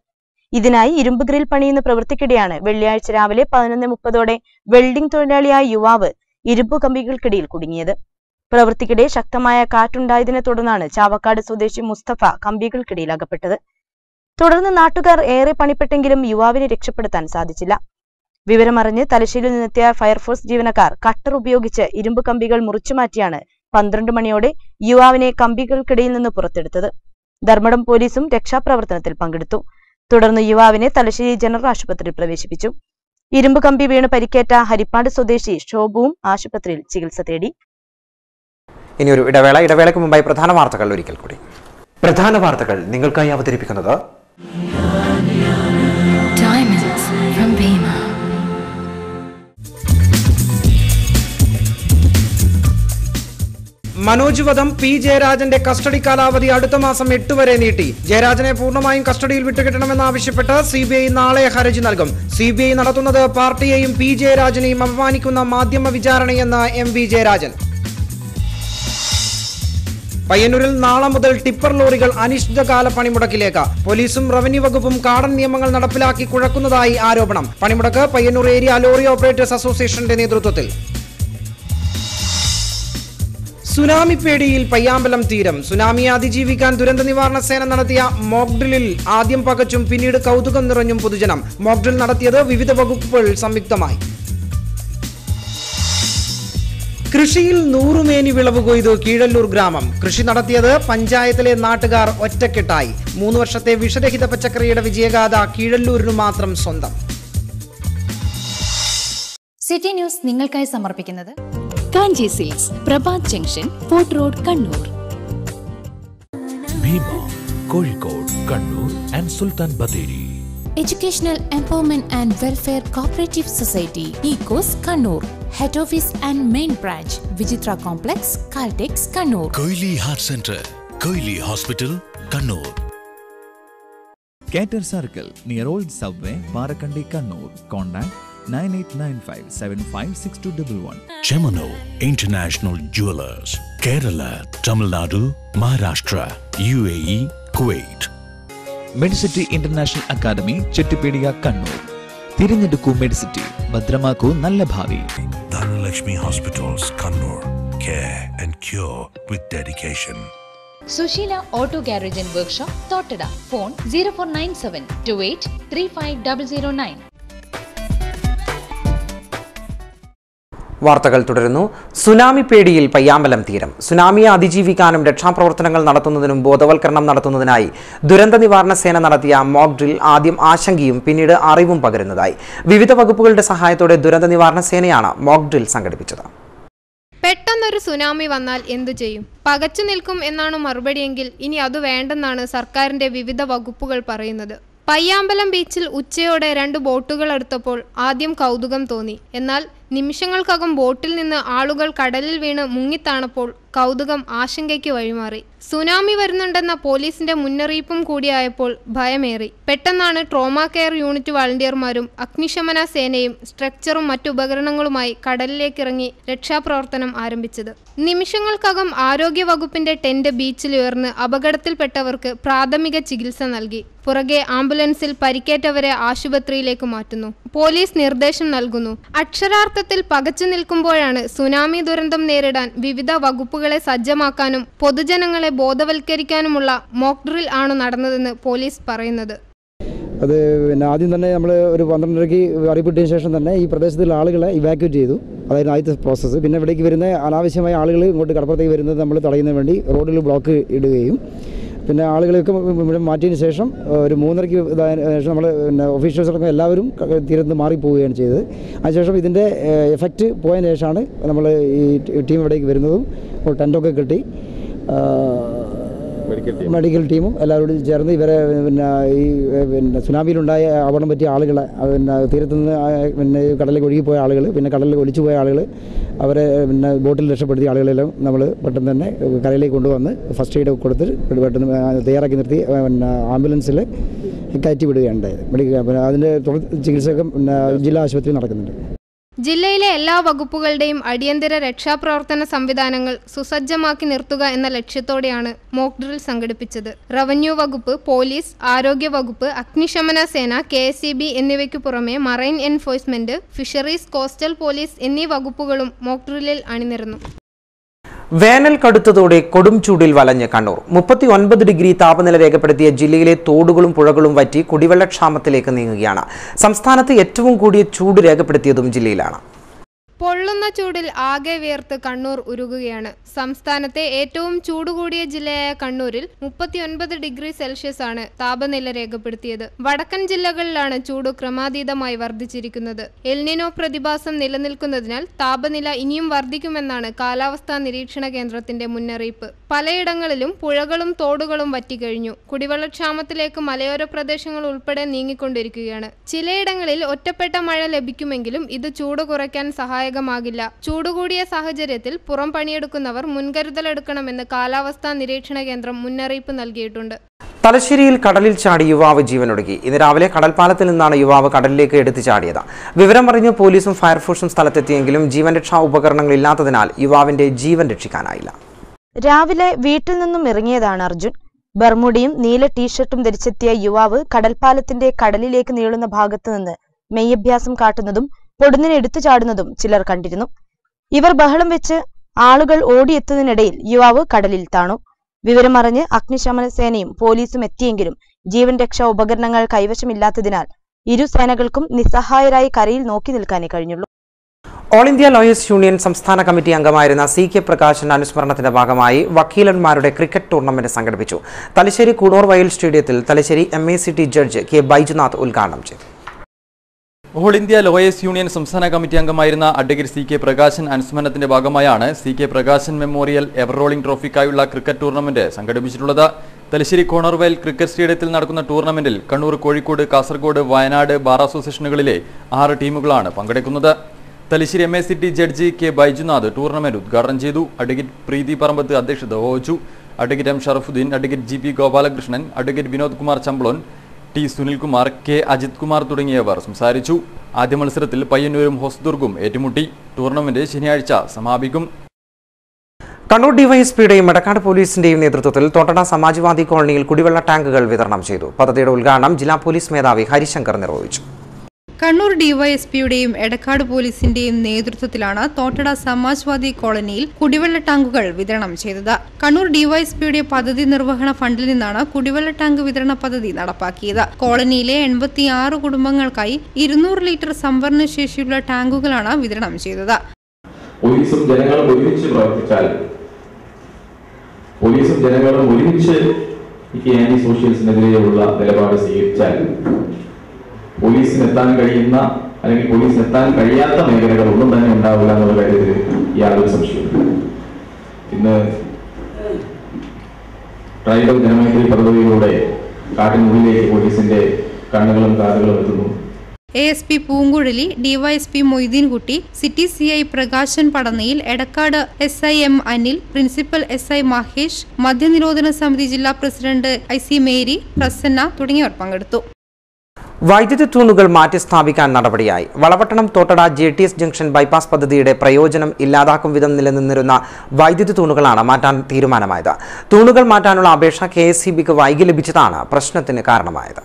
ഇതിനായി ഇരുമ്പ് ഗ്രിൽ പണിയുന്ന പ്രവൃത്തിക്കിടെയാണ് വെള്ളിയാഴ്ച രാവിലെ പതിനൊന്ന് മുപ്പതോടെ വെൽഡിംഗ് തൊഴിലാളിയായ യുവാവ് ഇരുമ്പു കമ്പികൾക്കിടയിൽ കുടുങ്ങിയത്. പ്രവൃത്തിക്കിടെ ശക്തമായ കാറ്റുണ്ടായതിനെ തുടർന്നാണ് ചാവക്കാട് സ്വദേശി മുസ്തഫ കമ്പികൾക്കിടയിൽ അകപ്പെട്ടത് തുടർന്ന് നാട്ടുകാർ ഏറെ പണിപ്പെട്ടെങ്കിലും യുവാവിനെ രക്ഷപ്പെടുത്താൻ സാധിച്ചില്ല. വിവരമറിഞ്ഞ് തലശ്ശേരിയിൽ നിന്നെത്തിയ ഫയർഫോഴ്സ് ജീവനക്കാർ കട്ടർ ഉപയോഗിച്ച് ഇരുമ്പ് കമ്പികൾ മുറിച്ചുമാറ്റിയാണ് പന്ത്രണ്ട് മണിയോടെ യുവാവിനെ കമ്പികൾക്കിടയിൽ നിന്ന് പുറത്തെടുത്തത്. ധർമ്മടം പോലീസും രക്ഷാപ്രവർത്തനത്തിൽ പങ്കെടുത്തു. തുടർന്ന് യുവാവിനെ തലശ്ശേരി ജനറൽ ആശുപത്രിയിൽ പ്രവേശിപ്പിച്ചു. ഇരുമ്പ് കമ്പി വീണ് പരിക്കേറ്റ ഹരിപ്പാട് സ്വദേശി ഷോബുവും ആശുപത്രിയിൽ ചികിത്സ തേടി. ഇനി ഒരു ഇടവേള. ഇടവേളയ്ക്ക് മുമ്പായി പ്രധാന വാർത്തകൾ ഒരിക്കൽ കൂടി. പ്രധാന വാർത്തകൾ നിങ്ങൾക്കായി അവതരിപ്പിക്കുന്നത്. മനോജ് വധം പി ജയരാജന്റെ കസ്റ്റഡി കാലാവധി അടുത്ത മാസം എട്ട് വരെ നീട്ടി. ജയരാജനെ പൂർണമായും കസ്റ്റഡിയിൽ വിട്ടുകിട്ടണമെന്നാവശ്യപ്പെട്ട് സി ബി ഐ നാളെ ഹർജി നൽകും. സി ബി ഐ നടത്തുന്നത് പാർട്ടിയെയും പി ജയരാജനെയും അപമാനിക്കുന്ന മാധ്യമ വിചാരണയെന്ന് എം വി ജയരാജൻ. പയ്യന്നൂരിൽ നാളെ മുതൽ ടിപ്പർ ലോറികൾ അനിശ്ചിതകാല പണിമുടക്കിലേക്ക്. പോലീസും റവന്യൂ വകുപ്പും കാടൻ നിയമങ്ങൾ നടപ്പിലാക്കി കുഴക്കുന്നതായി ആരോപണം. പണിമുടക്ക് പയ്യന്നൂർ ഏരിയ ലോറി ഓപ്പറേറ്റേഴ്സ് അസോസിയേഷന്റെ നേതൃത്വത്തിൽ. സുനാമി പേടിയിൽ പയ്യാമ്പലം തീരം. സുനാമിയെ അതിജീവിക്കാൻ ദുരന്ത നിവാരണ സേന നടത്തിയ മോക്ക് ഡ്രില്ലിൽ ആദ്യം പകച്ചും പിന്നീട് കൗതുകം നിറഞ്ഞും പൊതുജനം. മോക്ക് ഡ്രിൽ നടത്തിയത് വിവിധ വകുപ്പുകൾ സംയുക്തമായി. കൃഷിയിൽ നൂറുമേനി വിളവ് കൊയ്തു കീഴല്ലൂർ ഗ്രാമം. കൃഷി നടത്തിയത് പഞ്ചായത്തിലെ നാട്ടുകാർ ഒറ്റക്കെട്ടായി. മൂന്ന് വർഷത്തെ വിഷരഹിത പച്ചക്കറിയുടെ വിജയഗാഥ കീഴല്ലൂരിനു മാത്രം സ്വന്തം. സിറ്റി ന്യൂസ് നിങ്ങൾക്കായി സമർപ്പിക്കുന്നത് Kanchi silks Prabhat junction fort road Kannur. Bhima Kozhikode Kannur and Sulthan Bathery. Educational empowerment and welfare cooperative society ECOS Kannur head office and main branch Vichitra complex Caltex Kannur Koyili heart centre Koyili hospital Kannur Cater Circle near Old Subway, Parakandi, Kannur. Contact 9895 ചെമനോ international jewellers Kerala Tamilnadu Maharashtra U A E Kuwait Medicity international academy Chettipeedika Kannur. തിരഞ്ഞെടുക്കൂ Medicity ഭദ്രമാക്കൂ നല്ല ഭാവി. Dhanalakshmi hospitals Kannur. Care and cure with dedication Susheela auto garage and workshop Thottada. Phone zero four nine seven two eight three five double zero nine വാർത്തകൾ തുടരുന്നു. Tsunami പേടിയിൽ Payyambalam തീരം. സുനാമിയെ അതിജീവിക്കാനും രക്ഷാപ്രവർത്തനങ്ങൾ നടത്തുന്നതിനും ബോധവൽക്കരണം നടത്തുന്നതിനായി ദുരന്ത നിവാരണ സേന നടത്തിയ മോക്ക് ഡ്രിൽ ആദ്യം ആശങ്കയും പിന്നീട് അറിവും പകരുന്നതായി. വിവിധ വകുപ്പുകളുടെ സഹായത്തോടെ ദുരന്ത നിവാരണ സേനയാണ് മോക്ക് ഡ്രിൽ സംഘടിപ്പിച്ചത്. പെട്ടെന്നൊരു സുനാമി വന്നാൽ എന്തു ചെയ്യും? പകച്ചു നിൽക്കും എന്നാണ് മറുപടിയെങ്കിൽ ഇനി അത് വേണ്ടെന്നാണ് സർക്കാരിന്റെ വിവിധ വകുപ്പുകൾ പറയുന്നത്. പയ്യാമ്പലം ബീച്ചിൽ ഉച്ചയോടെ രണ്ട് ബോട്ടുകൾ എടുത്തപ്പോൾ ആദ്യം കൗതുകം തോന്നി. എന്നാൽ നിമിഷങ്ങൾക്കകം ബോട്ടിൽ നിന്ന് ആളുകൾ കടലിൽ വീണ് മുങ്ങിത്താണപ്പോൾ കൗതുകം ആശങ്കയ്ക്ക് വഴിമാറി. സുനാമി വരുന്നുണ്ടെന്ന പോലീസിന്റെ മുന്നറിയിപ്പും കൂടിയായപ്പോൾ ഭയമേറി. പെട്ടെന്നാണ് ട്രോമ കെയർ യൂണിറ്റ് വളണ്ടിയർമാരും അഗ്നിശമന സേനയും സ്ട്രക്ചറും മറ്റു ഉപകരണങ്ങളുമായി കടലിലേക്കിറങ്ങി രക്ഷാപ്രവർത്തനം ആരംഭിച്ചത്. നിമിഷങ്ങൾക്കകം ആരോഗ്യ വകുപ്പിന്റെ ടെന്റ് ബീച്ചിൽ ഉയർന്ന് അപകടത്തിൽപ്പെട്ടവർക്ക് പ്രാഥമിക ചികിത്സ നൽകി. പുറകെ ആംബുലൻസിൽ പരിക്കേറ്റവരെ ആശുപത്രിയിലേക്ക് മാറ്റുന്നു. പോലീസ് നിർദ്ദേശം നൽകുന്നു. അക്ഷരാർത്ഥത്തിൽ പകച്ചു നിൽക്കുമ്പോഴാണ് സുനാമി ദുരന്തം നേരിടാൻ വിവിധ വകുപ്പുകളെ സജ്ജമാക്കാനും പൊതുജനങ്ങളെ ബോധവൽക്കരിക്കാനുമുള്ള മോക്ക് ഡ്രിൽ ആണ് നടന്നതെന്ന് പോലീസ് പറയുന്നത്. അത് പിന്നെ ആദ്യം തന്നെ നമ്മൾ ഒരു പന്ത്രണ്ടരയ്ക്ക് അറിയിപ്പിട്ടതിന് ശേഷം തന്നെ ഈ പ്രദേശത്തുള്ള ആളുകളെ ഇവാക്യുവേറ്റ് ചെയ്തു. അതായിരുന്നു ആദ്യത്തെ പ്രോസസ്സ് പിന്നെ ഇവിടേക്ക് വരുന്ന അനാവശ്യമായ ആളുകൾ ഇങ്ങോട്ട് കടപ്പുറത്തേക്ക് വരുന്നത് നമ്മൾ തടയുന്നതിന് വേണ്ടി റോഡിൽ ബ്ലോക്ക് ഇടുകയും. പിന്നെ ആളുകളൊക്കെ ഇവിടെ മാറ്റിയതിന് ശേഷം ഒരു മൂന്നരയ്ക്ക് ശേഷം നമ്മൾ പിന്നെ ഓഫീഷ്യൽസ് അടക്കം എല്ലാവരും തീരത്ത് മാറിപ്പോവുകയാണ് ചെയ്തത്. അതിനുശേഷം ഇതിന്റെ എഫക്റ്റ് പോയതിന് ശേഷമാണ് നമ്മൾ ഈ ടീം ഇവിടേക്ക് വരുന്നതും ടെന്റൊക്കെ കെട്ടി. മെഡിക്കൽ ടീമും എല്ലാവരോടും ചേർന്ന് ഇവരെ പിന്നെ ഈ പിന്നെ സുനാമിയിലുണ്ടായ അപകടം പറ്റിയ ആളുകളെ പിന്നെ തീരത്തു നിന്ന് പിന്നെ കടലിൽ ഒഴുകിപ്പോയ ആളുകൾ പിന്നെ കടലിൽ ഒലിച്ചു പോയ ആളുകൾ അവരെ പിന്നെ ബോട്ടിൽ രക്ഷപ്പെടുത്തിയ ആളുകളെല്ലാം നമ്മൾ പെട്ടെന്ന് തന്നെ കരയിലേക്ക് കൊണ്ടുവന്ന് ഫസ്റ്റ് എയ്ഡ് കൊടുത്ത് പെട്ടെന്ന് തയ്യാറാക്കി നിർത്തി പിന്നെ ആംബുലൻസിൽ കയറ്റി വിടുകയുണ്ടായത് മെഡിക്കൽ അതിന്റെ തുടർ ചികിത്സയൊക്കെ പിന്നെ ജില്ലാ ആശുപത്രി നടക്കുന്നുണ്ട്. ജില്ലയിലെ എല്ലാ വകുപ്പുകളുടെയും അടിയന്തര രക്ഷാപ്രവർത്തന സംവിധാനങ്ങൾ സുസജ്ജമാക്കി നിർത്തുക എന്ന ലക്ഷ്യത്തോടെയാണ് മോക്ക് ഡ്രിൽ സംഘടിപ്പിച്ചത്. റവന്യൂ വകുപ്പ് പോലീസ് ആരോഗ്യ വകുപ്പ് അഗ്നിശമന സേന കെ എന്നിവയ്ക്കു പുറമെ marine enforcement fisheries coastal police എന്നീ വകുപ്പുകളും മോക്ക് ഡ്രില്ലിൽ അണിനിരന്നു. വേനൽ കടുത്തതോടെ കൊടും ചൂടിൽ വലഞ്ഞ് കണ്ണൂർ. മുപ്പത്തി ഒൻപത് ഡിഗ്രി താപനില രേഖപ്പെടുത്തിയ ജില്ലയിലെ തോടുകളും പുഴകളും വറ്റി കുടിവെള്ളക്ഷാമത്തിലേക്ക് നീങ്ങുകയാണ്. സംസ്ഥാനത്ത് ഏറ്റവും കൂടിയ ചൂട് രേഖപ്പെടുത്തിയതും ജില്ലയിലാണ്. പൊള്ളുന്ന ചൂടിൽ ആകെ വിയർത്ത് കണ്ണൂർ ഉരുകുകയാണ്. സംസ്ഥാനത്തെ ഏറ്റവും ചൂടുകൂടിയ ജില്ലയായ കണ്ണൂരിൽ മുപ്പത്തിയൊൻപത് ഡിഗ്രി സെൽഷ്യസ് ആണ് താപനില രേഖപ്പെടുത്തിയത്. വടക്കൻ ജില്ലകളിലാണ് ചൂട് ക്രമാതീതമായി വർദ്ധിച്ചിരിക്കുന്നത്. എൽനിനോ പ്രതിഭാസം നിലനിൽക്കുന്നതിനാൽ താപനില ഇനിയും വർദ്ധിക്കുമെന്നാണ് കാലാവസ്ഥാ നിരീക്ഷണ കേന്ദ്രത്തിന്റെ മുന്നറിയിപ്പ്. പലയിടങ്ങളിലും പുഴകളും തോടുകളും വറ്റിക്കഴിഞ്ഞു. കുടിവെള്ളക്ഷാമത്തിലേക്ക് മലയോര പ്രദേശങ്ങൾ ഉൾപ്പെടെ നീങ്ങിക്കൊണ്ടിരിക്കുകയാണ്. ചിലയിടങ്ങളിൽ ഒറ്റപ്പെട്ട മഴ ലഭിക്കുമെങ്കിലും ഇത് ചൂട് കുറയ്ക്കാൻ സഹായകമാകില്ല. ചൂടുകൂടിയ സാഹചര്യത്തിൽ പുറം പണിയെടുക്കുന്നവർ മുൻകരുതലെടുക്കണമെന്ന് കാലാവസ്ഥാ നിരീക്ഷണ കേന്ദ്രം മുന്നറിയിപ്പ് നൽകിയിട്ടുണ്ട്. തലശ്ശേരിയിൽ കടലിൽ ചാടി യുവാവ് ജീവനൊടുക്കി. ഇന്ന് രാവിലെ കടൽപ്പാലത്തിൽ നിന്നാണ് യുവാവ് കടലിലേക്ക് എടുത്തു ചാടിയത്. വിവരം അറിഞ്ഞ് പോലീസും ഫയർഫോഴ്സും സ്ഥലത്തെത്തിയെങ്കിലും ജീവൻ രക്ഷാ ഉപകരണങ്ങൾ ഇല്ലാത്തതിനാൽ യുവാവിന്റെ ജീവൻ രക്ഷിക്കാനായില്ല. രാവിലെ വീട്ടിൽ നിന്നും ഇറങ്ങിയതാണ് അർജുൻ. ബർമുടിയും നീല ടീഷർട്ടും ധരിച്ചെത്തിയ യുവാവ് കടൽപ്പാലത്തിന്റെ കടലിലേക്ക് നീളുന്ന ഭാഗത്ത് നിന്ന് മെയ്യഭ്യാസം കാട്ടുന്നതും പൊടുന്നിനെ എടുത്തു ചാടുന്നതും ചിലർ കണ്ടിരുന്നു. ഇവർ ബഹളം വെച്ച് ആളുകൾ ഓടിയെത്തുന്നതിനിടയിൽ യുവാവ് കടലിൽ താണു. വിവരമറിഞ്ഞ് അഗ്നിശമന സേനയും പോലീസും എത്തിയെങ്കിലും ജീവൻ രക്ഷാ ഉപകരണങ്ങൾ കൈവശമില്ലാത്തതിനാൽ ഇരു സേനകൾക്കും നിസ്സഹായരായി കരയിൽ നോക്കി നിൽക്കാനേ കഴിഞ്ഞുള്ളൂ. ഓൾ ഇന്ത്യ ലോയേഴ്സ് യൂണിയൻ സംസ്ഥാന കമ്മിറ്റി അംഗമായിരുന്ന സി കെ പ്രകാശൻ അനുസ്മരണത്തിന്റെ ഭാഗമായി വക്കീലന്മാരുടെ ക്രിക്കറ്റ് ടൂർണമെന്റ് സംഘടിപ്പിച്ചു. തലശ്ശേരി കൂടോർ വയൽ സ്റ്റേഡിയത്തിൽ Thalassery M A C T judge K Baijunath ഉദ്ഘാടനം ചെയ്തു. ഓൾ ഇന്ത്യ ലോയേഴ്സ് യൂണിയൻ സംസ്ഥാന കമ്മിറ്റി അംഗമായിരുന്ന അഡ്വക്കേറ്റ് സി കെ പ്രകാശൻ അനുസ്മരണത്തിന്റെ ഭാഗമായാണ് C K Prakashan memorial ever rolling ട്രോഫിക്കായുള്ള cricket tournament സംഘടിപ്പിച്ചിട്ടുള്ളത്. തലശ്ശേരി കോണർവയൽ ക്രിക്കറ്റ് സ്റ്റേഡിയത്തിൽ നടക്കുന്ന ടൂർണമെന്റിൽ കണ്ണൂർ കോഴിക്കോട് കാസർഗോഡ് വയനാട് ബാർ അസോസിയേഷനുകളിലെ ആറ് ടീമുകളാണ് പങ്കെടുക്കുന്നത്. Thalassery M A C T judge K Baijunath tournament ഉദ്ഘാടനം ചെയ്തു. അഡ്വക്കേറ്റ് പ്രീതി പറമ്പത്ത് അധ്യക്ഷത വഹിച്ചു. Advocate M Sharafuddin advocate G P Gopalakrishnan advocate Vinod Kumar Chambalon T Sunilkumar K Ajith Kumar തുടങ്ങിയവർ സംസാരിച്ചു. ആദ്യ മത്സരത്തിൽ പയ്യന്നൂരും ഹൊസ്ദുർഗും ഏറ്റുമുട്ടി. ടൂർണമെന്റ് ശനിയാഴ്ച സമാപിക്കും. കണ്ണൂർ ഡിവൈഎസ്പിയുടെയും എടക്കാട് പോലീസിന്റെയും നേതൃത്വത്തിൽ തോട്ടട സമാജ്വാദി കോളനിയിൽ കുടിവെള്ള ടാങ്കുകൾ വിതരണം ചെയ്തു. പദ്ധതിയുടെ ഉദ്ഘാടനം ജില്ലാ പോലീസ് മേധാവി ഹരിശങ്കർ നിർവഹിച്ചു. കണ്ണൂർ ഡിവൈഎസ്പിയുടെയും എടക്കാട് പോലീസിന്റെയും നേതൃത്വത്തിലാണ് തോട്ടട സമാജ്വാദി കോളനിയിൽ കുടിവെള്ള ടാങ്കുകൾ വിതരണം ചെയ്തത്. കണ്ണൂർ ഡിവൈഎസ്പിയുടെ പദ്ധതി നിർവഹണ ഫണ്ടിൽ നിന്നാണ് കുടിവെള്ള ടാങ്ക് വിതരണ പദ്ധതി നടപ്പാക്കിയത്. കോളനിയിലെ എൺപത്തിയാറ് കുടുംബങ്ങൾക്കായി ഇരുന്നൂറ് ലിറ്റർ സംഭരണ ശേഷിയുള്ള ടാങ്കുകളാണ് വിതരണം ചെയ്തത്. പോലീസും ജനങ്ങളും ഒരുമിച്ച് പ്രവർത്തിച്ചാൽ പോലീസും ജനങ്ങളും ഒരുമിച്ച് ഈ ആന്റി സോഷ്യൽസിനെതിരെയുള്ള നിലപാട് സ്വീകരിച്ചാൽ പോലീസിന് എത്താൻ കഴിയുന്ന അല്ലെങ്കിൽ പോലീസിന് എത്താൻ കഴിയാത്ത മേഖലകൾ ഒന്നും തന്നെ ഉണ്ടാവില്ല എന്നുള്ള കാര്യത്തിൽ യാതൊരു സംശയവും ഇന്ന് ട്രൈബൽ ജനമേഖല പദ്ധതിയിലൂടെ കാട്ടിനുള്ളിലേക്ക് പോലീസിന്റെ കണ്ണുകളും കാതുകളും എത്തുന്നു. A S P Poonkuzhali DYSP Moideenkutty city C I Prakashan പടന്നയിൽ Edakkad S I M Anil principal S I Mahesh മദ്യനിരോധന സമിതി ജില്ലാ president I C Mary Prasanna തുടങ്ങിയവർ പങ്കെടുത്തു. വൈദ്യുതി തൂണുകൾ മാറ്റി സ്ഥാപിക്കാൻ നടപടിയായി. Valapattanam Thottada J T S junction bypass പദ്ധതിയുടെ പ്രയോജനം ഇല്ലാതാക്കും വിധം നിലനിന്നിരുന്ന വൈദ്യുതി തൂണുകളാണ് മാറ്റാൻ തീരുമാനമായത്. തൂണുകൾ മാറ്റാനുള്ള അപേക്ഷ കെ എസ് വൈകി ലഭിച്ചതാണ് പ്രശ്നത്തിന് കാരണമായത്.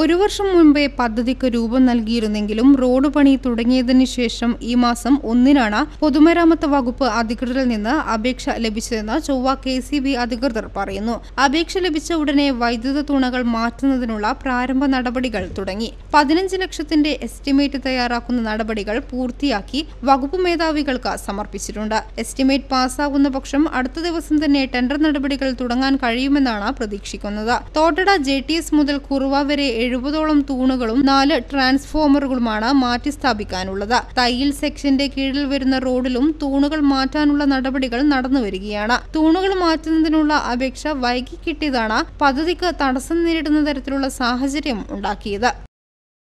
ഒരു വർഷം മുൻപേ പദ്ധതിക്ക് രൂപം നൽകിയിരുന്നെങ്കിലും റോഡ് പണി തുടങ്ങിയതിന് ശേഷം ഈ മാസം ഒന്നിനാണ് പൊതുമരാമത്ത് വകുപ്പ് അധികൃതരിൽ നിന്ന് അപേക്ഷ ലഭിച്ചതെന്ന് ചൊവ്വ കെ സി ബി അധികൃതർ പറയുന്നു. അപേക്ഷ ലഭിച്ച ഉടനെ വൈദ്യുത തൂണകൾ മാറ്റുന്നതിനുള്ള പ്രാരംഭ നടപടികൾ തുടങ്ങി. പതിനഞ്ച് ലക്ഷത്തിന്റെ എസ്റ്റിമേറ്റ് തയ്യാറാക്കുന്ന നടപടികൾ പൂർത്തിയാക്കി വകുപ്പ് മേധാവികൾക്ക് സമർപ്പിച്ചിട്ടുണ്ട്. എസ്റ്റിമേറ്റ് പാസ്സാകുന്ന പക്ഷം അടുത്ത ദിവസം തന്നെ ടെൻഡർ നടപടികൾ തുടങ്ങാൻ കഴിയുമെന്നാണ് പ്രതീക്ഷിക്കുന്നത്. തോട്ടട ജെ മുതൽ കുറുവ വരെ എഴുപതോളം തൂണുകളും നാല് ട്രാൻസ്ഫോമറുകളുമാണ് മാറ്റി സ്ഥാപിക്കാനുള്ളത് തയ്യിൽ സെക്ഷന്റെ കീഴിൽ വരുന്ന റോഡിലും തൂണുകൾ മാറ്റാനുള്ള നടപടികൾ നടന്നു വരികയാണ്. തൂണുകൾ മാറ്റുന്നതിനുള്ള അപേക്ഷ വൈകി കിട്ടിയതാണ് പദ്ധതിക്ക് തടസ്സം നേരിടുന്ന തരത്തിലുള്ള സാഹചര്യം ഉണ്ടാക്കിയത്.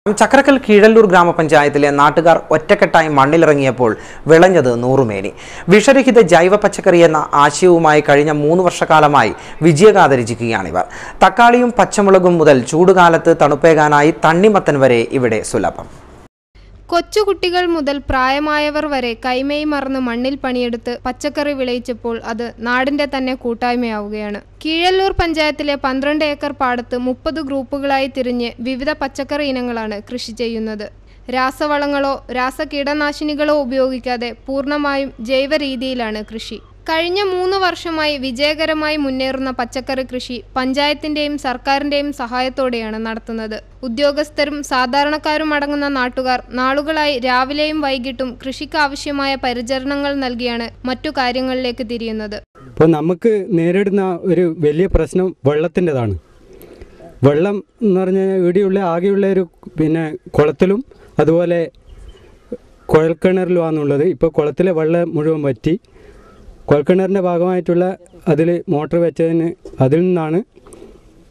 ചക്രക്കൽ കീഴല്ലൂർ ഗ്രാമപഞ്ചായത്തിലെ നാട്ടുകാർ ഒറ്റക്കെട്ടായി മണ്ണിലിറങ്ങിയപ്പോൾ വിളഞ്ഞത് നൂറുമേനി. വിഷരഹിത ജൈവ പച്ചക്കറി എന്ന ആശയവുമായി കഴിഞ്ഞ മൂന്ന് വർഷക്കാലമായി വിജയകാതരിച്ചിരിക്കുകയാണിവർ. തക്കാളിയും പച്ചമുളകും മുതൽ ചൂടുകാലത്ത് തണുപ്പേകാനായി തണ്ണിമത്തൻ വരെ ഇവിടെ സുലഭം. കൊച്ചുകുട്ടികൾ മുതൽ പ്രായമായവർ വരെ കൈമേയി മറന്ന് മണ്ണിൽ പണിയെടുത്ത് പച്ചക്കറി വിളയിച്ചപ്പോൾ അത് നാടിന്റെ തന്നെ കൂട്ടായ്മയാവുകയാണ്. കീഴല്ലൂർ പഞ്ചായത്തിലെ പന്ത്രണ്ട് ഏക്കർ പാടത്ത് മുപ്പത് ഗ്രൂപ്പുകളായി തിരിഞ്ഞ് വിവിധ പച്ചക്കറി ഇനങ്ങളാണ് കൃഷി ചെയ്യുന്നത്. രാസവളങ്ങളോ രാസകീടനാശിനികളോ ഉപയോഗിക്കാതെ പൂർണമായും ജൈവ രീതിയിലാണ് കൃഷി. കഴിഞ്ഞ മൂന്ന് വർഷമായി വിജയകരമായി മുന്നേറുന്ന പച്ചക്കറി കൃഷി പഞ്ചായത്തിന്റെയും സർക്കാരിന്റെയും സഹായത്തോടെയാണ് നടത്തുന്നത്. ഉദ്യോഗസ്ഥരും സാധാരണക്കാരും അടങ്ങുന്ന നാട്ടുകാർ നാളുകളായി രാവിലെയും വൈകിട്ടും കൃഷിക്കാവശ്യമായ പരിചരണങ്ങൾ നൽകിയാണ് മറ്റു കാര്യങ്ങളിലേക്ക് തിരിയുന്നത്. ഇപ്പോൾ നമുക്ക് നേരിടുന്ന ഒരു വലിയ പ്രശ്നം വെള്ളത്തിന്റെതാണ്. വെള്ളം എന്ന് പറഞ്ഞാൽ ഇവിടെയുള്ള ആകെയുള്ള ഒരു പിന്നെ കുളത്തിലും അതുപോലെ കുഴൽക്കിണറിലുമാണെന്നുള്ളത്. ഇപ്പോൾ കുളത്തിലെ വെള്ളം മുഴുവൻ വറ്റി കുഴൽക്കിണറിന്റെ ഭാഗമായിട്ടുള്ള അതിൽ മോട്ടർ വെച്ചതിന് അതിൽ നിന്നാണ്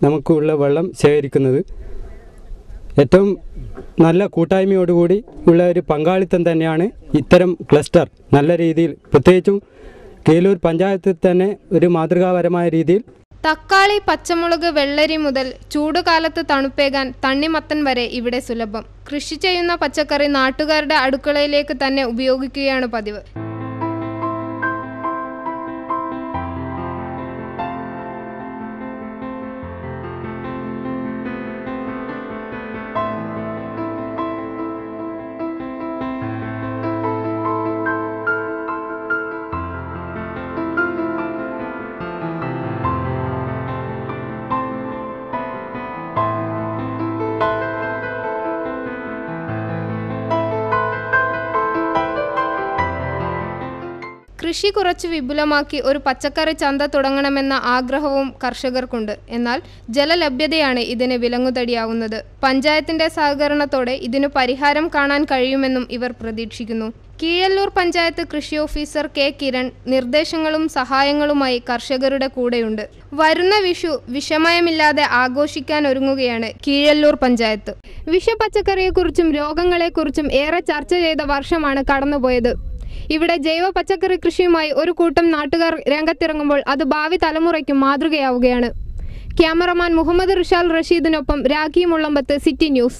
നമുക്കുള്ള വെള്ളം ശേഖരിക്കുന്നത്. ഏറ്റവും നല്ല കൂട്ടായ്മയോടുകൂടി ഉള്ള ഒരു പങ്കാളിത്തം തന്നെയാണ് ഇത്തരം ക്ലസ്റ്റർ. നല്ല രീതിയിൽ പ്രത്യേകിച്ചും കേലൂർ പഞ്ചായത്തിൽ തന്നെ ഒരു മാതൃകാപരമായ രീതിയിൽ തക്കാളി പച്ചമുളക് വെള്ളരി മുതൽ ചൂടുകാലത്ത് തണുപ്പേകാൻ തണ്ണിമത്തൻ വരെ ഇവിടെ സുലഭം. കൃഷി ചെയ്യുന്ന പച്ചക്കറി നാട്ടുകാരുടെ അടുക്കളയിലേക്ക് തന്നെ ഉപയോഗിക്കുകയാണ് പതിവ്. കൃഷി കുറച്ച് വിപുലമാക്കി ഒരു പച്ചക്കറി ചന്ത തുടങ്ങണമെന്ന ആഗ്രഹവും കർഷകർക്കുണ്ട്. എന്നാൽ ജലലഭ്യതയാണ് ഇതിന് വിലങ്ങുതടിയാവുന്നത്. പഞ്ചായത്തിന്റെ സഹകരണത്തോടെ ഇതിനു പരിഹാരം കാണാൻ കഴിയുമെന്നും ഇവർ പ്രതീക്ഷിക്കുന്നു. കീഴല്ലൂർ പഞ്ചായത്ത് കൃഷി ഓഫീസർ കെ കിരൺ നിർദ്ദേശങ്ങളും സഹായങ്ങളുമായി കർഷകരുടെ കൂടെയുണ്ട്. വരുന്ന വിഷു വിഷമയമില്ലാതെ ആഘോഷിക്കാൻ ഒരുങ്ങുകയാണ് കീഴല്ലൂർ പഞ്ചായത്ത്. വിഷ പച്ചക്കറിയെക്കുറിച്ചും രോഗങ്ങളെക്കുറിച്ചും ഏറെ ചർച്ച ചെയ്ത വർഷമാണ് കടന്നുപോയത്. ഇവിടെ ജൈവ പച്ചക്കറി കൃഷിയുമായി ഒരു കൂട്ടം നാട്ടുകാർ രംഗത്തിറങ്ങുമ്പോൾ അത് ഭാവി തലമുറയ്ക്കും മാതൃകയാവുകയാണ്. ക്യാമറമാൻ മുഹമ്മദ് റിഷാൽ റഷീദിനൊപ്പം രാഖി മുള്ളമ്പത്ത് സിറ്റി ന്യൂസ്.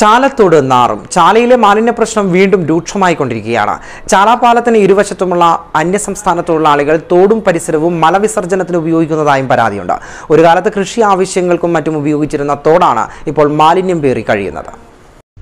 ചാലത്തോട് നാറും. ചാലയിലെ മാലിന്യ പ്രശ്നം വീണ്ടും രൂക്ഷമായിക്കൊണ്ടിരിക്കുകയാണ് ചാലാപാലത്തിന് ഇരുവശത്തുമുള്ള അന്യസംസ്ഥാന തൊഴിലാളികൾ തോടും പരിസരവും മലവിസർജനത്തിന് ഉപയോഗിക്കുന്നതായും പരാതിയുണ്ട്. ഒരു കാലത്ത് കൃഷി ആവശ്യങ്ങൾക്കും മറ്റും ഉപയോഗിച്ചിരുന്ന തോടാണ് ഇപ്പോൾ മാലിന്യം പേറി കഴിയുന്നത്.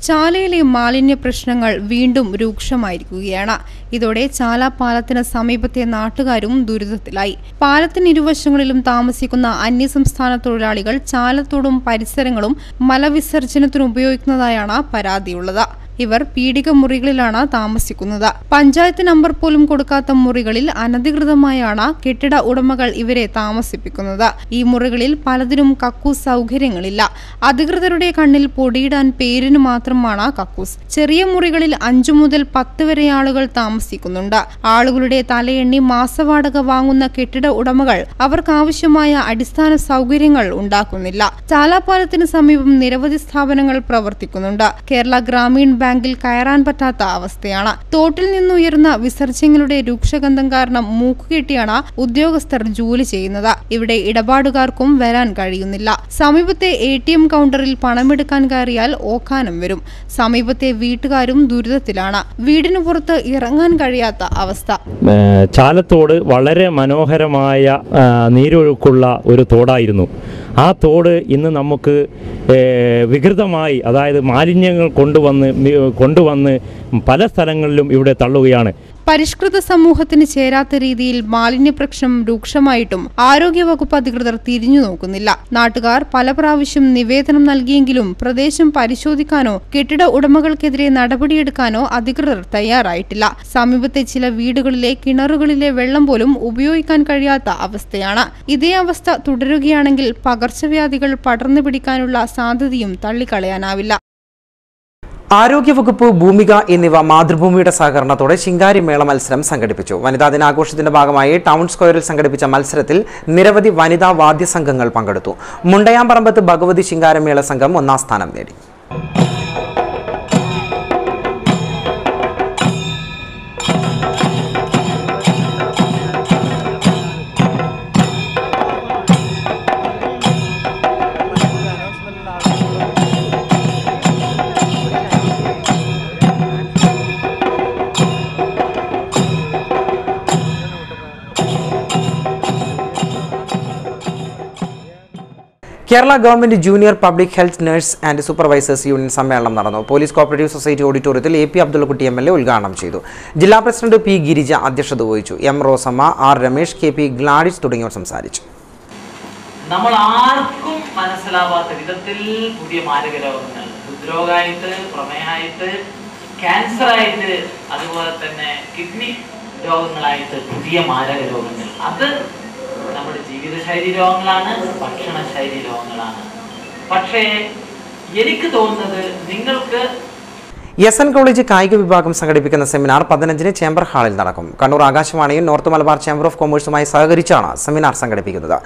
ചാലയിലെ മാലിന്യ പ്രശ്നങ്ങൾ വീണ്ടും രൂക്ഷമായിരിക്കുകയാണ്. ഇതോടെ ചാല പാലത്തിന് സമീപത്തെ നാട്ടുകാരും ദുരിതത്തിലായി. പാലത്തിന് ഇരുവശങ്ങളിലും താമസിക്കുന്ന അന്യസംസ്ഥാന തൊഴിലാളികൾ ചാലത്തോടും പരിസരങ്ങളും മലവിസർജനത്തിന് ഉപയോഗിക്കുന്നതായാണ് പരാതിയുള്ളത്. ഇവർ പീഡിക മുറികളിലാണ് താമസിക്കുന്നത്. പഞ്ചായത്ത് നമ്പർ പോലും കൊടുക്കാത്ത മുറികളിൽ അനധികൃതമായാണ് കെട്ടിട ഉടമകൾ ഇവരെ താമസിപ്പിക്കുന്നത്. ഈ മുറികളിൽ പലതിനും കക്കൂസ് സൗകര്യങ്ങളില്ല. അധികൃതരുടെ കണ്ണിൽ പൊടിയിടാൻ പേരിന് മാത്രമാണ് കക്കൂസ്. ചെറിയ മുറികളിൽ അഞ്ചു മുതൽ പത്ത് വരെ ആളുകൾ താമസിക്കുന്നുണ്ട്. ആളുകളുടെ തലയെണ്ണി മാസവാടക വാങ്ങുന്ന കെട്ടിട ഉടമകൾ അവർക്കാവശ്യമായ അടിസ്ഥാന സൗകര്യങ്ങൾ ഉണ്ടാക്കുന്നില്ല. ചാലാപാലത്തിന് സമീപം നിരവധി സ്ഥാപനങ്ങൾ പ്രവർത്തിക്കുന്നുണ്ട്. കേരള ഗ്രാമീൺ ബാങ്കിൽ കയറാൻ പറ്റാത്ത അവസ്ഥയാണ്. തോട്ടിൽ നിന്നുയർന്ന വിസർജ്യങ്ങളുടെ രൂക്ഷഗന്ധം കാരണം മൂക്കുകെട്ടിയാണ് ഉദ്യോഗസ്ഥർ ജോലി ചെയ്യുന്നത്. ഇവിടെ ഇടപാടുകാർക്കും വരാൻ കഴിയുന്നില്ല. സമീപത്തെ എ ടി എം കൗണ്ടറിൽ പണമെടുക്കാൻ കയറിയാൽ ഓക്കാനം വരും. സമീപത്തെ വീട്ടുകാരും ദുരിതത്തിലാണ്. വീടിനു പുറത്ത് ഇറങ്ങാൻ കഴിയാത്ത അവസ്ഥ. ചാലത്തോട് വളരെ മനോഹരമായ നീരൊഴുക്കുള്ള ഒരു തോടായിരുന്നു. ആ തോട് ഇന്ന് നമുക്ക് വികൃതമായി അതായത് മാലിന്യങ്ങൾ കൊണ്ടുവന്ന് കൊണ്ടുവന്ന് പല സ്ഥലങ്ങളിലും ഇവിടെ തള്ളുകയാണ്. പരിഷ്കൃത സമൂഹത്തിന് ചേരാത്ത രീതിയിൽ മാലിന്യ പ്രശ്നം രൂക്ഷമായിട്ടും ആരോഗ്യവകുപ്പ് അധികൃതർ തിരിഞ്ഞു നോക്കുന്നില്ല. നാട്ടുകാർ പല പ്രാവശ്യം നിവേദനം നൽകിയെങ്കിലും പ്രദേശം പരിശോധിക്കാനോ കെട്ടിട ഉടമകൾക്കെതിരെ നടപടിയെടുക്കാനോ അധികൃതർ തയ്യാറായിട്ടില്ല. സമീപത്തെ ചില വീടുകളിലെ കിണറുകളിലെ വെള്ളം പോലും ഉപയോഗിക്കാൻ കഴിയാത്ത അവസ്ഥയാണ്. ഇതേ അവസ്ഥ തുടരുകയാണെങ്കിൽ പകർച്ചവ്യാധികൾ പടർന്നു പിടിക്കാനുള്ള സാധ്യതയും തള്ളിക്കളയാനാവില്ല. ആരോഗ്യവകുപ്പ് ഭൂമിക എന്നിവ മാതൃഭൂമിയുടെ സഹകരണത്തോടെ ശിങ്കാരി മേള മത്സരം സംഘടിപ്പിച്ചു. വനിതാ ദിനാഘോഷത്തിന്റെ ഭാഗമായി ടൗൺ സ്ക്വയറിൽ സംഘടിപ്പിച്ച മത്സരത്തിൽ നിരവധി വനിതാ വാദ്യസംഘങ്ങൾ പങ്കെടുത്തു. മുണ്ടയാമ്പറമ്പത്ത് ഭഗവതി ശിങ്കാരമേള സംഘം ഒന്നാം സ്ഥാനം നേടി. Kerala government junior public health nurse and supervisors union സമ്മേളനം നടന്നു. പോലീസ് കോപ്പറേറ്റീവ് സൊസൈറ്റി ഓഡിറ്റോറിയത്തിൽ A P Abdulkutty M L A ഉദ്ഘാടനം ചെയ്തു. ജില്ലാ പ്രസിഡന്റ് പി ഗിരിജ അധ്യക്ഷത വഹിച്ചു. M Rosamma R Ramesh K P Gladys തുടങ്ങിയവർ സംസാരിച്ചു. നമ്മൾ ആർക്കും മനസ്സിലാവാത്ത വിധത്തിൽ പുതിയ മാരക രോഗങ്ങൾ അതുപോലെ തന്നെ കിഡ്നി രോഗങ്ങളായിട്ട് പുതിയ മാരക രോഗങ്ങൾ അത് നമ്മുടെ ജീവിതശൈലി രോഗങ്ങളാണ് ഭക്ഷണശൈലി രോഗങ്ങളാണ് പക്ഷേ എനിക്ക് തോന്നുന്നത് നിങ്ങൾക്ക് എസ് എൻ കോളേജ് കായിക വിഭാഗം സംഘടിപ്പിക്കുന്ന സെമിനാർ പതിനഞ്ചിന് ചേംബർ ഹാളിൽ നടക്കും. കണ്ണൂർ ആകാശവാണിയും നോർത്ത് മലബാർ ചേംബർ ഓഫ് കൊമേഴ്സുമായി സഹകരിച്ചാണ് സെമിനാർ സംഘടിപ്പിക്കുന്നത്.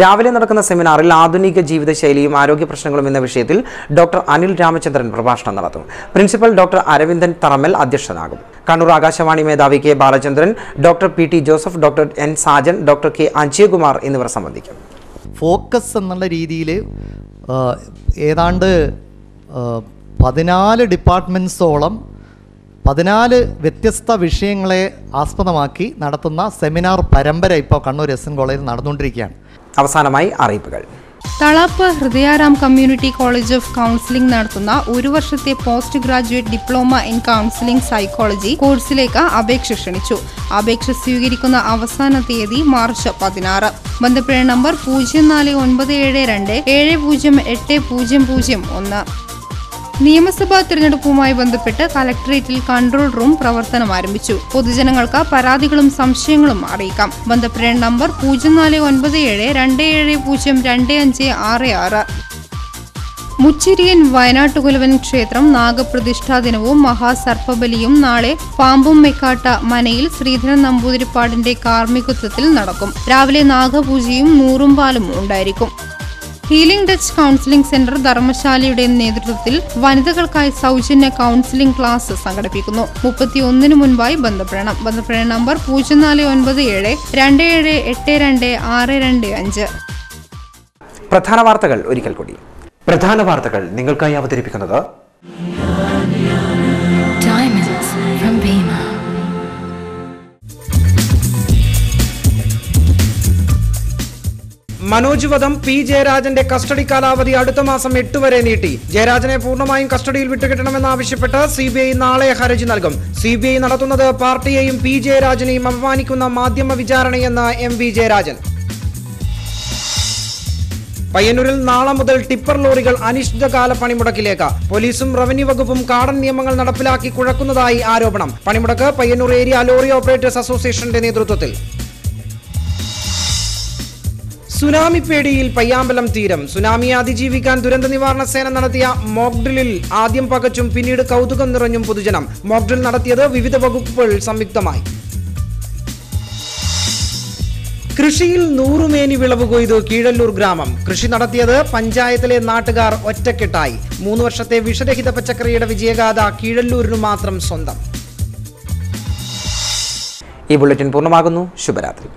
രാവിലെ നടക്കുന്ന സെമിനാറിൽ ആധുനിക ജീവിതശൈലിയും ആരോഗ്യ പ്രശ്നങ്ങളും എന്ന വിഷയത്തിൽ ഡോക്ടർ അനിൽ രാമചന്ദ്രൻ പ്രഭാഷണം നടത്തും. പ്രിൻസിപ്പൽ ഡോക്ടർ അരവിന്ദൻ തറമൽ അധ്യക്ഷനാകും. കണ്ണൂർ ആകാശവാണി മേധാവി K Balachandran doctor P T Joseph doctor N Sajan doctor K Ajayakumar എന്നിവർ സംബന്ധിക്കും. ഫോക്കസ് എന്നുള്ള രീതിയിൽ ഏതാണ്ട് പതിനാല് ഡിപ്പാർട്ട്മെന്റ്സോളം പതിനാല് വ്യത്യസ്ത വിഷയങ്ങളെ ആസ്പദമാക്കി നടത്തുന്ന സെമിനാർ പരമ്പര ഇപ്പോൾ കണ്ണൂർ എസ് എൻ കോളേജിൽ നടന്നുകൊണ്ടിരിക്കുകയാണ്. അവസാനമായി അറിയിപ്പുകൾ. Thalap Hridayaram community college of counselling നടത്തുന്ന ഒരു വർഷത്തെ post graduate diploma in counselling psychology കോഴ്സിലേക്ക് അപേക്ഷ ക്ഷണിച്ചു. അപേക്ഷ സ്വീകരിക്കുന്ന അവസാന തീയതി മാർച്ച് പതിനാറ്. ബന്ധപ്പെട്ട നമ്പർ പൂജ്യം നാല് ഒൻപത് ഏഴ് രണ്ട് ഏഴ് പൂജ്യം എട്ട് പൂജ്യം പൂജ്യം ഒന്ന്. നിയമസഭാ തിരഞ്ഞെടുപ്പുമായി ബന്ധപ്പെട്ട് കലക്ടറേറ്റിൽ കൺട്രോൾ റൂം പ്രവർത്തനം ആരംഭിച്ചു. പൊതുജനങ്ങൾക്ക് പരാതികളും സംശയങ്ങളും അറിയിക്കാം. ബന്ധപ്പെടേണ്ട നമ്പർ പൂജ്യം നാല് ഒൻപത് ഏഴ് രണ്ട് ഏഴ് പൂജ്യം രണ്ട് അഞ്ച് ആറ് ആറ്. മുച്ചിരിയൻ വയനാട്ടുകുലവൻ ക്ഷേത്രം നാഗപ്രതിഷ്ഠാ ദിനവും മഹാസർപ്പബലിയും നാളെ പാമ്പും മെക്കാട്ട മനയിൽ ശ്രീധരൻ നമ്പൂതിരിപ്പാടിന്റെ കാർമ്മികത്വത്തിൽ നടക്കും. രാവിലെ നാഗപൂജയും നൂറും പാലും ഉണ്ടായിരിക്കും. ഹീലിംഗ് ടച്ച് കൗൺസിലിംഗ് സെന്റർ ധർമ്മശാലയുടെ നേതൃത്വത്തിൽ വനിതകൾക്കായി സൗജന്യ കൗൺസിലിംഗ് ക്ലാസ് സംഘടിപ്പിക്കുന്നു. മുപ്പത്തിയൊന്നിന് മുൻപായി ബന്ധപ്പെടണം. ബന്ധപ്പെടേണ്ട നമ്പർ പൂജ്യം നാല് ഒൻപത് ഏഴ് രണ്ട് ഏഴ് എട്ട് രണ്ട് ആറ് രണ്ട് അഞ്ച്. പ്രധാന വാർത്തകൾ ഒരിക്കൽ കൂടി. പ്രധാന വാർത്തകൾ നിങ്ങൾക്കായി അവതരിപ്പിക്കുന്നത് മനോജ് വധം പി ജയരാജന്റെ കസ്റ്റഡി കാലാവധി അടുത്ത മാസം എട്ട് വരെ നീട്ടി. ജയരാജനെ പൂർണമായും കസ്റ്റഡിയിൽ വിട്ടുകിട്ടണമെന്നാവശ്യപ്പെട്ട് സി ബി ഐ നാളെ ഹർജി നൽകും. സി ബി ഐ നടത്തുന്നത് പാർട്ടിയെയും പി ജയരാജനെയും അപമാനിക്കുന്ന മാധ്യമ വിചാരണയെന്ന് എം വി ജയരാജൻ. പയ്യന്നൂരിൽ നാളെ മുതൽ ടിപ്പർ ലോറികൾ അനിശ്ചിതകാല പണിമുടക്കിലേക്ക്. പോലീസും റവന്യൂ വകുപ്പും കാടൻ നിയമങ്ങൾ നടപ്പിലാക്കി കുഴക്കുന്നതായി ആരോപണം. പണിമുടക്ക് പയ്യന്നൂർ ഏരിയ ലോറി ഓപ്പറേറ്റേഴ്സ് അസോസിയേഷന്റെ നേതൃത്വത്തിൽ. സുനാമി പേടിയിൽ പയ്യാമ്പലം തീരം. സുനാമി അതിജീവിക്കാൻ ദുരന്ത നിവാരണ സേന നടത്തിയ മോക്ഡ്രിലിൽ ആദ്യം പകച്ചും പിന്നീട് കൗതുകം നിറഞ്ഞും പൊതുജനം. മോക്ഡ്രിൽ നടത്തിയത് വിവിധ വകുപ്പുകൾ സംയുക്തമായി. കൃഷിയിൽ നൂറുമേനി വിളവ് കൊയ്തു കീഴല്ലൂർ ഗ്രാമം. കൃഷി നടത്തിയത് പഞ്ചായത്തിലെ നാട്ടുകാർ ഒറ്റക്കെട്ടായി. മൂന്ന് വർഷത്തെ വിഷരഹിത പച്ചക്കറിയുടെ വിജയഗാഥ കീഴല്ലൂരിനു മാത്രം സ്വന്തം. ഈ ബുള്ളറ്റിൻ പൂർണമാകുന്നു. ശുഭരാത്രി.